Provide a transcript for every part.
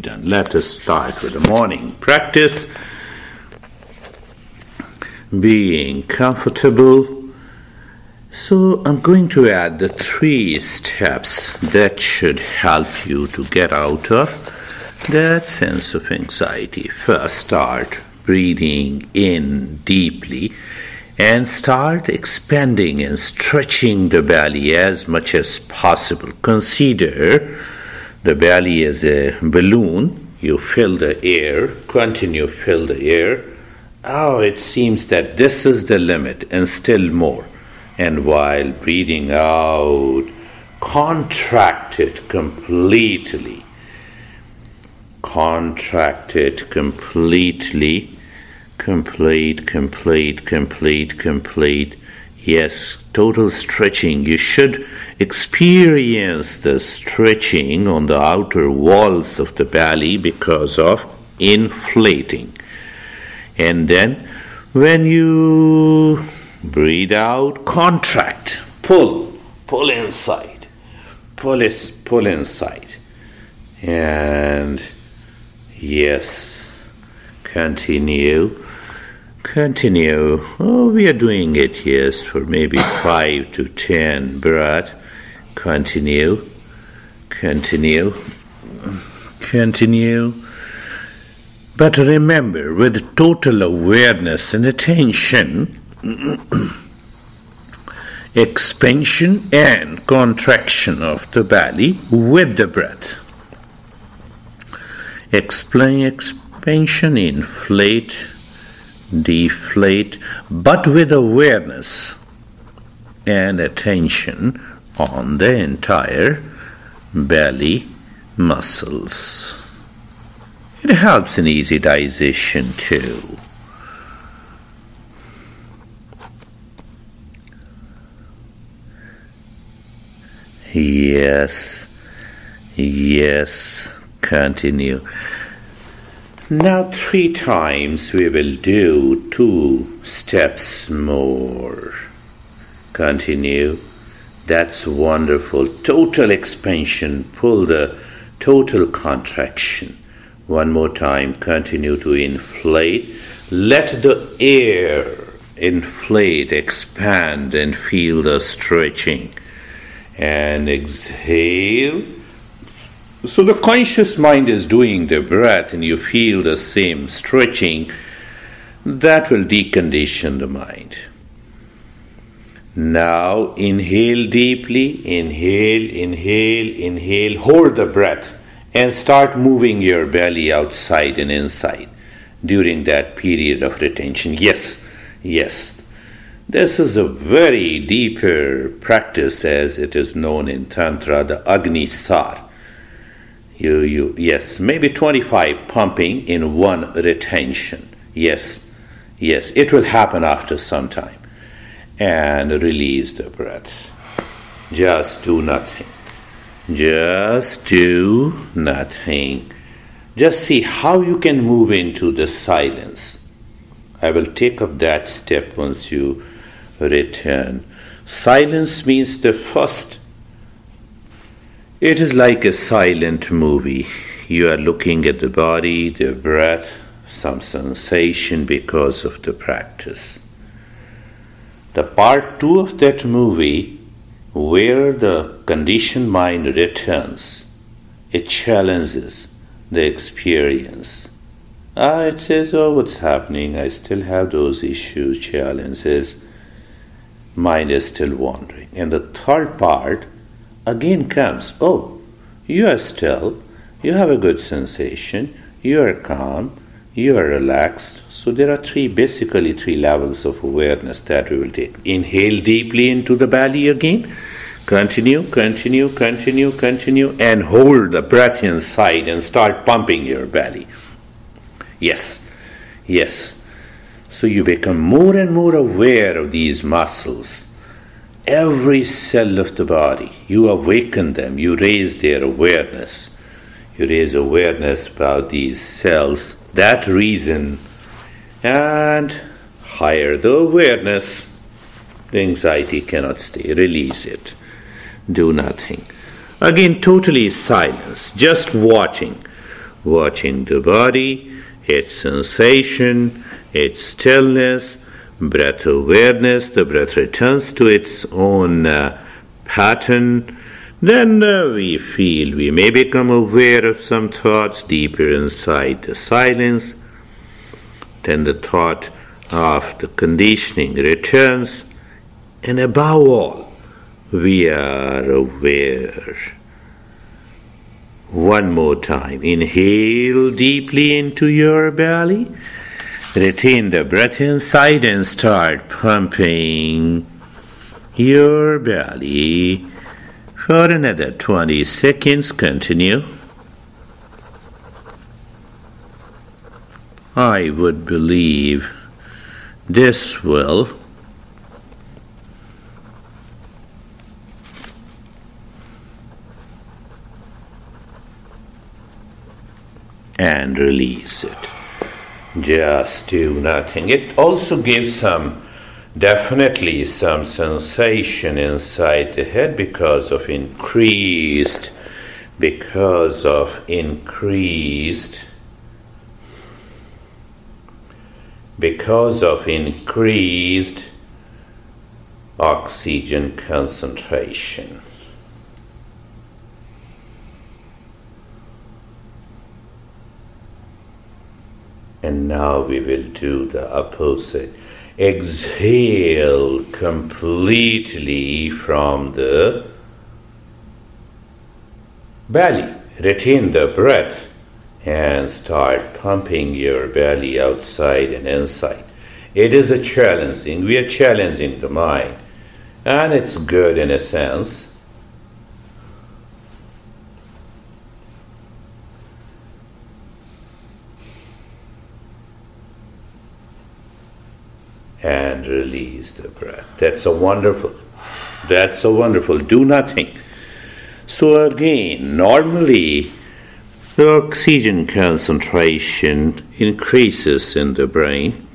done. Let us start with the morning practice. Being comfortable. So, I'm going to add the three steps that should help you to get out of that sense of anxiety. First, start breathing in deeply and start expanding and stretching the belly as much as possible. Consider the belly as a balloon. You fill the air, continue fill the air. Oh, it seems that this is the limit and still more. And while breathing out, contract it completely. Contract it completely complete, complete, complete, complete. Yes, total stretching. You should experience the stretching on the outer walls of the belly because of inflating. And then when you breathe out, contract, pull, pull inside, pull, is, pull inside. And yes, continue Continue. Oh, we are doing it, yes, for maybe five to ten breath. Continue. Continue. Continue. But remember, with total awareness and attention, expansion and contraction of the belly with the breath. Explain expansion, inflate deflate, but with awareness and attention on the entire belly muscles. It helps in easy digestion too. Yes, yes, continue. Now, three times we will do two steps more. Continue. That's wonderful. Total expansion. Pull the total contraction. One more time. Continue to inflate. Let the air inflate, expand, and feel the stretching. And exhale so the conscious mind is doing the breath, and you feel the same stretching. That will decondition the mind. Now inhale deeply, inhale, inhale, inhale, hold the breath, and start moving your belly outside and inside during that period of retention. Yes, yes. This is a very deeper practice as it is known in Tantra, the Agni Sar you, you, yes, maybe 25 pumping in one retention. Yes, yes, it will happen after some time. And release the breath. Just do nothing. Just do nothing. Just see how you can move into the silence. I will take up that step once you return. Silence means the first it is like a silent movie. You are looking at the body, the breath, some sensation because of the practice. The part two of that movie, where the conditioned mind returns, it challenges the experience. Ah, it says, oh, what's happening? I still have those issues, challenges. Mind is still wandering. And the third part, again comes, oh, you are still, you have a good sensation, you are calm, you are relaxed. So there are three, basically three levels of awareness that we will take. Inhale deeply into the belly again. Continue, continue, continue, continue, and hold the breath inside and start pumping your belly. Yes, yes. So you become more and more aware of these muscles every cell of the body. You awaken them, you raise their awareness. You raise awareness about these cells, that reason, and higher the awareness, the anxiety cannot stay. Release it. Do nothing. Again, totally silence, just watching. watching the body, its sensation, its stillness, breath awareness. The breath returns to its own uh, pattern. Then uh, we feel we may become aware of some thoughts deeper inside the silence. Then the thought of the conditioning returns, and above all, we are aware. One more time. Inhale deeply into your belly. Retain the breath inside and start pumping your belly for another 20 seconds. Continue. I would believe this will and release it. Just do nothing. It also gives some, definitely some sensation inside the head because of increased, because of increased, because of increased oxygen concentration. And now we will do the opposite. Exhale completely from the belly. Retain the breath and start pumping your belly outside and inside. It is a challenging, we are challenging the mind, and it's good in a sense and release the breath. That's a wonderful. That's a wonderful. Do nothing. So again, normally the oxygen concentration increases in the brain,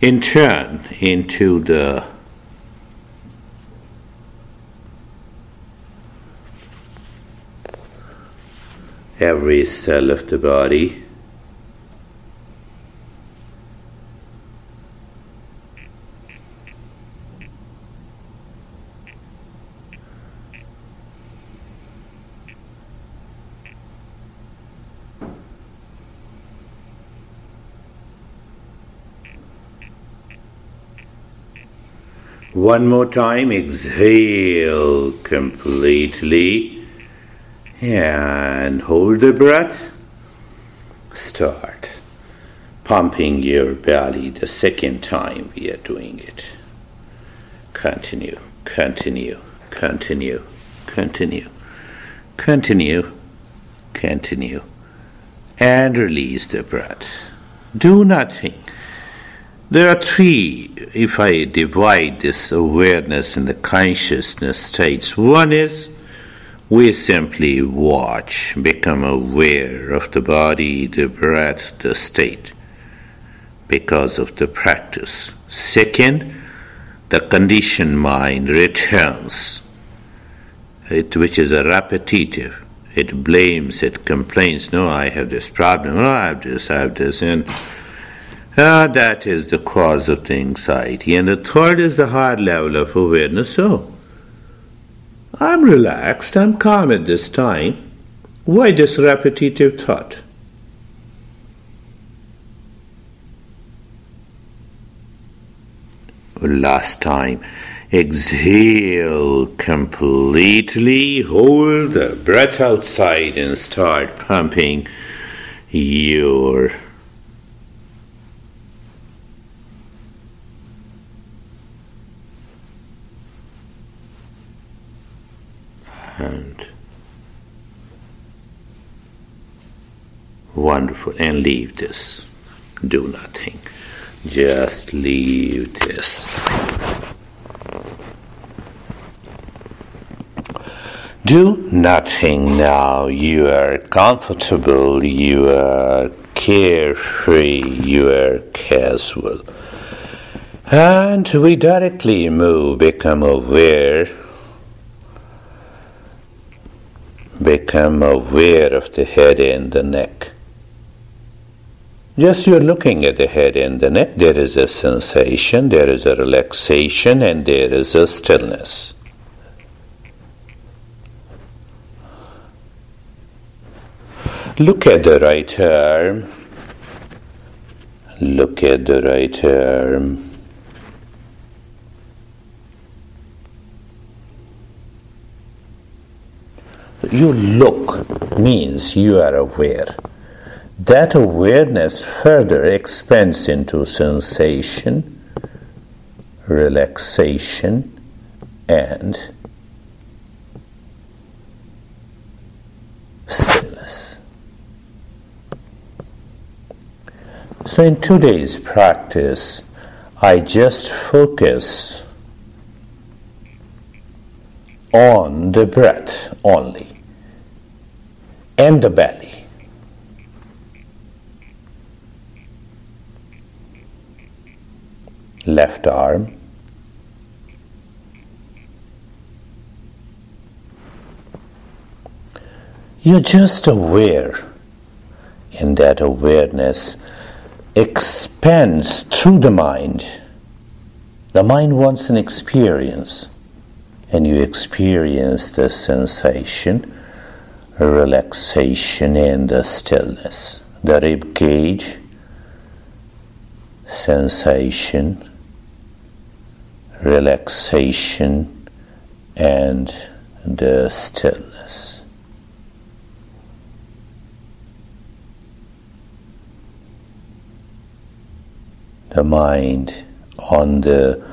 in turn into the every cell of the body One more time, exhale completely and hold the breath. Start pumping your belly the second time we are doing it. Continue, continue, continue, continue, continue, continue, and release the breath. Do nothing there are three, if I divide this awareness and the consciousness states. One is we simply watch, become aware of the body, the breath, the state because of the practice. Second, the conditioned mind returns, it, which is a repetitive. It blames, it complains, no, I have this problem, no, I have this, I have this, and Ah, that is the cause of the anxiety. And the third is the higher level of awareness. So, I'm relaxed, I'm calm at this time. Why this repetitive thought? Last time, exhale completely, hold the breath outside, and start pumping your and wonderful. And leave this. Do nothing. Just leave this. Do nothing now. You are comfortable. You are carefree. You are casual. And we directly move become aware become aware of the head and the neck. Just you're looking at the head and the neck, there is a sensation, there is a relaxation, and there is a stillness. Look at the right arm. Look at the right arm. You look means you are aware. That awareness further expands into sensation, relaxation, and stillness. So, in today's practice, I just focus on the breath only and the belly. Left arm. You're just aware, and that awareness expands through the mind. The mind wants an experience, and you experience the sensation relaxation and the stillness. The rib cage, sensation, relaxation, and the stillness. The mind on the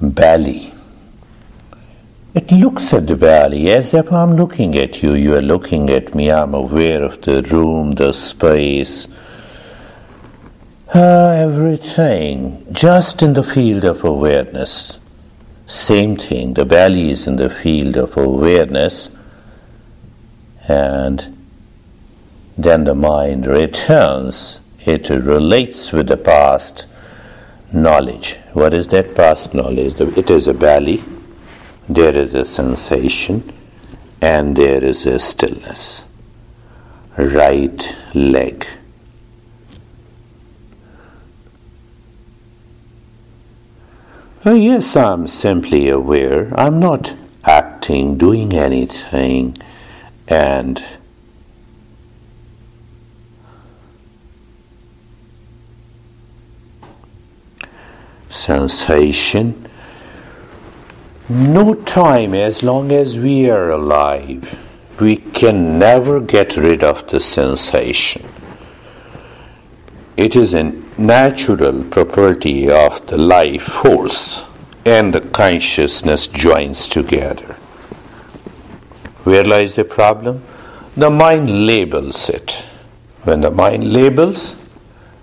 belly it looks at the belly as if I'm looking at you, you are looking at me, I'm aware of the room, the space, uh, everything, just in the field of awareness. Same thing, the belly is in the field of awareness, and then the mind returns, it relates with the past knowledge. What is that past knowledge? It is a belly there is a sensation and there is a stillness. Right leg. Oh, yes, I'm simply aware. I'm not acting, doing anything, and sensation no time as long as we are alive. We can never get rid of the sensation. It is a natural property of the life force, and the consciousness joins together. Where lies the problem? The mind labels it. When the mind labels,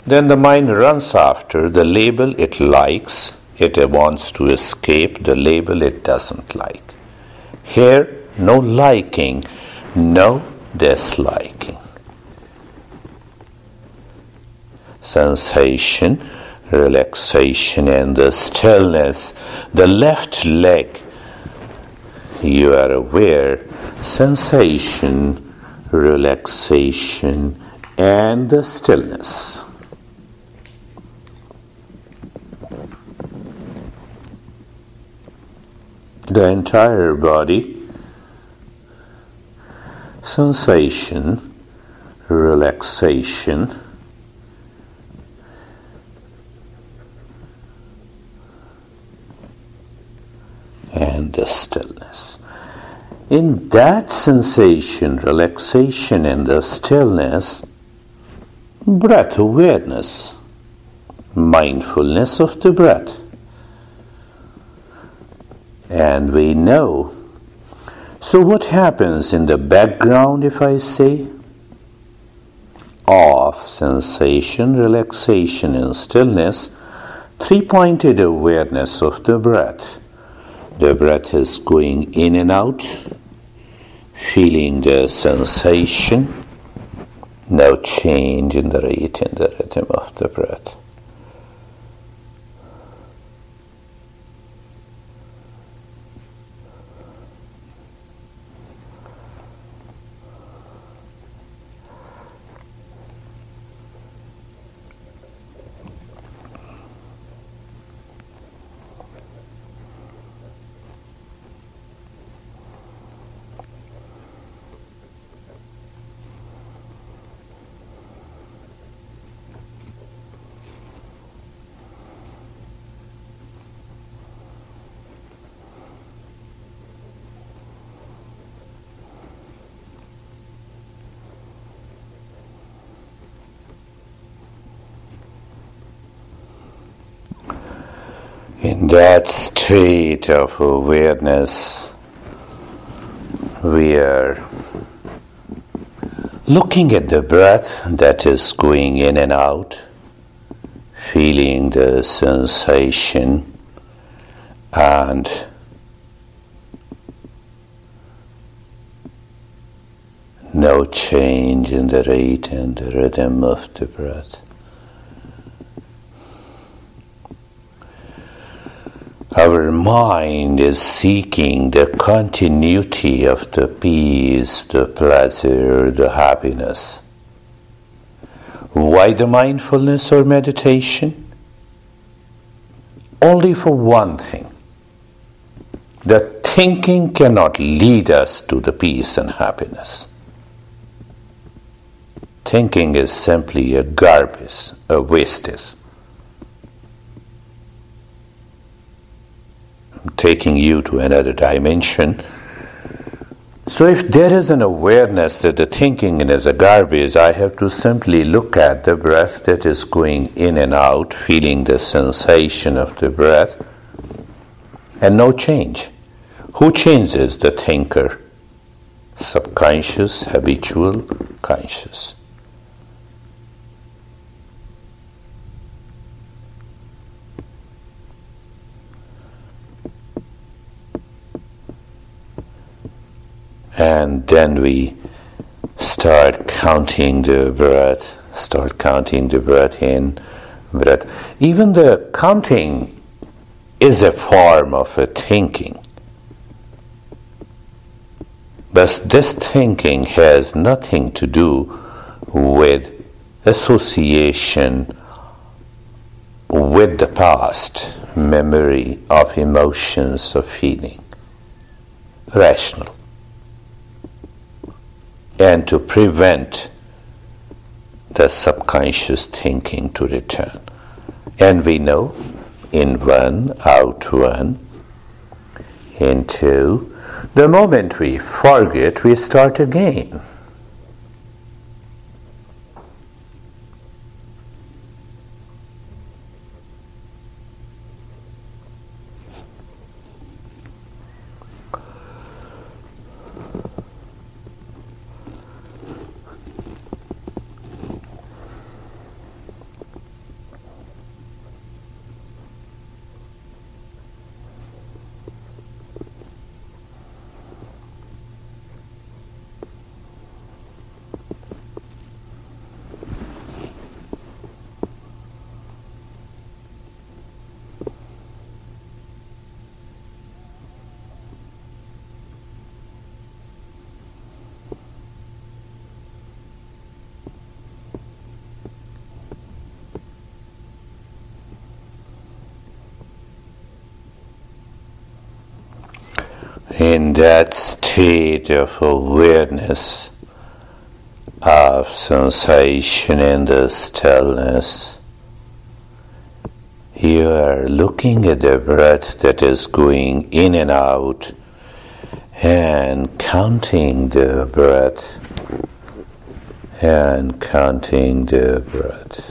then the mind runs after the label it likes it wants to escape the label it doesn't like. Here, no liking, no disliking. Sensation, relaxation, and the stillness. The left leg, you are aware, sensation, relaxation, and the stillness. The entire body, sensation, relaxation, and the stillness. In that sensation, relaxation, and the stillness, breath awareness, mindfulness of the breath and we know. So, what happens in the background if I say? Of sensation, relaxation, and stillness, three pointed awareness of the breath. The breath is going in and out, feeling the sensation, no change in the rate and the rhythm of the breath. In that state of awareness, we are looking at the breath that is going in and out, feeling the sensation, and no change in the rate and the rhythm of the breath. Our mind is seeking the continuity of the peace, the pleasure, the happiness. Why the mindfulness or meditation? Only for one thing. That thinking cannot lead us to the peace and happiness. Thinking is simply a garbage, a wastage. Taking you to another dimension. So, if there is an awareness that the thinking is a garbage, I have to simply look at the breath that is going in and out, feeling the sensation of the breath, and no change. Who changes the thinker? Subconscious, habitual, conscious. And then we start counting the breath, start counting the breath in, breath. Even the counting is a form of a thinking. But this thinking has nothing to do with association with the past, memory of emotions, of feeling. Rational and to prevent the subconscious thinking to return. And we know in one, out one, in two, the moment we forget, we start again. In that state of awareness of sensation in the stillness, you are looking at the breath that is going in and out and counting the breath and counting the breath.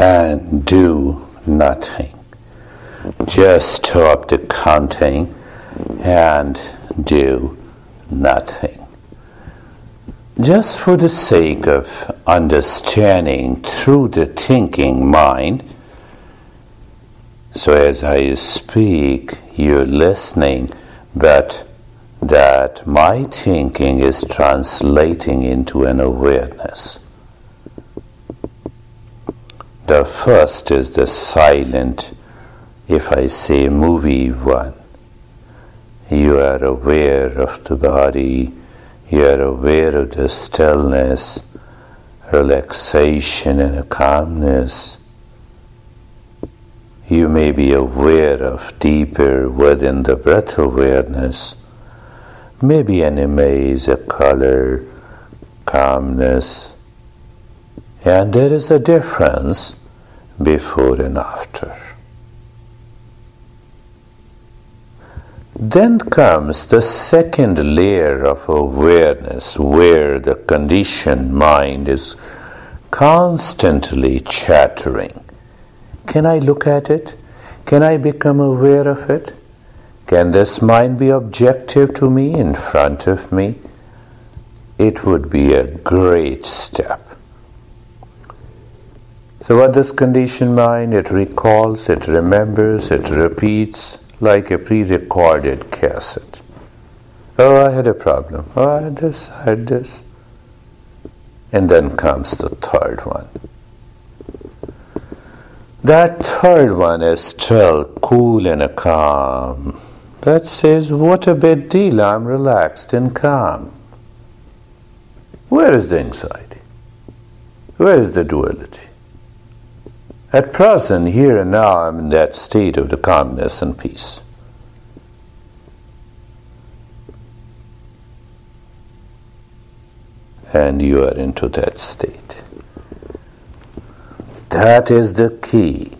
And do nothing. Just stop the counting and do nothing. Just for the sake of understanding through the thinking mind, so as I speak, you're listening, but that my thinking is translating into an awareness. The first is the silent, if I say movie one. You are aware of the body, you are aware of the stillness, relaxation, and a calmness. You may be aware of deeper within the breath awareness, maybe an image, a color, calmness, and there is a difference before and after. Then comes the second layer of awareness where the conditioned mind is constantly chattering. Can I look at it? Can I become aware of it? Can this mind be objective to me in front of me? It would be a great step. So, what does conditioned mind? It recalls, it remembers, it repeats like a pre recorded cassette. Oh, I had a problem. Oh, I had this, I had this. And then comes the third one. That third one is still cool and calm. That says, What a big deal, I'm relaxed and calm. Where is the anxiety? Where is the duality? At present, here and now, I'm in that state of the calmness and peace. And you are into that state. That is the key.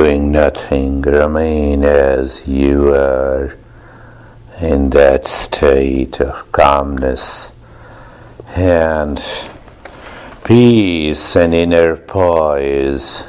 Doing nothing, remain as you are in that state of calmness and peace and inner poise.